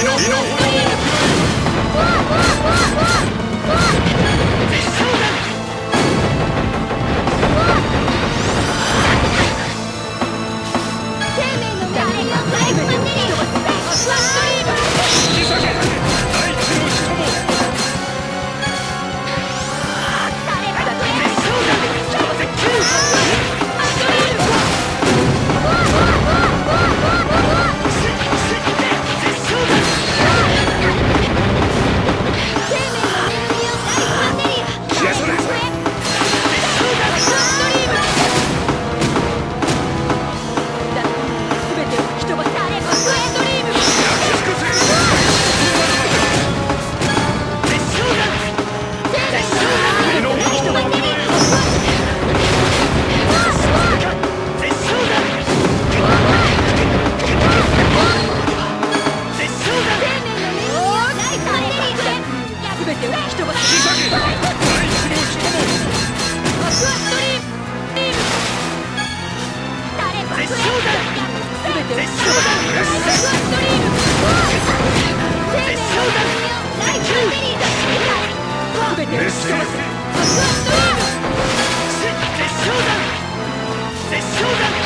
イノ絶唱だ